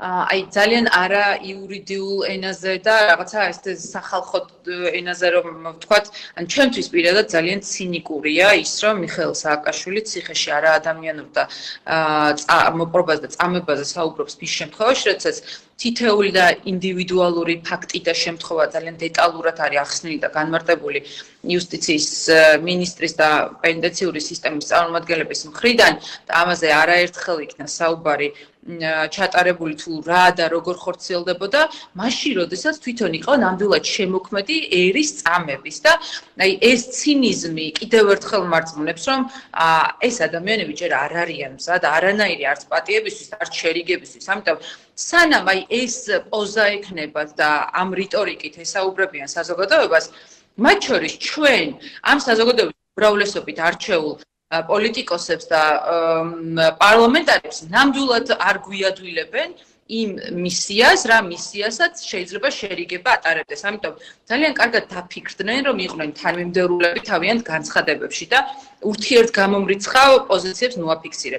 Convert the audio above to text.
აი ძალიან არა იურიდიულ ენაზე და რაღაცა ეს სახალხო ენაზე რომ ვთქვათ, ან ჩვენთვის პირადად ძალიან ცინიკურია ის, რომ მიხეილ სააკაშვილი ციხეში არა ადამიანურ და აა მოპრობაზე და წამებაზე საუბრობს მის შემთხვევაში, როდესაც თითეული და ინდივიდუალური ფაქტი და შემთხვევა ძალიან დეტალურად არის ახსნილი და განმარტებული იუსტიციის მინისტრის და პენდენციური სისტემის წარმომადგენლების მხრიდან. და ამაზე არაერთხელ იქნა საუბარი ჩატარებული თუ რა და როგორ ხორციელდებოდა, მაშინ როდესაც თვითონ იყო ნამდვილად შემოქმედი ერის წამების და აი ეს ცინიზმი კიდევ ერთხელ მარწმუნებს, რომ ეს ადამიანები ჯერ არ არიან მზად არანაირი არც პატიებისთვის, არც შერიგებისთვის, ამიტომ სანამ აი ეს პოზა ექნებათ და ამ რიტორიკით ესაუბრებიან საზოგადოებას, მათ შორის ჩვენ ამ საზოგადოების უბრალესობით არჩეულ პოლიტიკოსებს და პარლამენტარებს ნამდვილად არ გვიადვილებენ იმ მისიას, რა მისიასაც შეიძლება შერიგება ატარებდეს. ამიტომ ძალიან კარგად დაფიქრდნენ, რომ იყვნენ თანმიმდევრულები თავიანთ განცხადებებში და ურთიერთ გამომრიცხავ პოზიციებს მოაფიქსირებდნენ.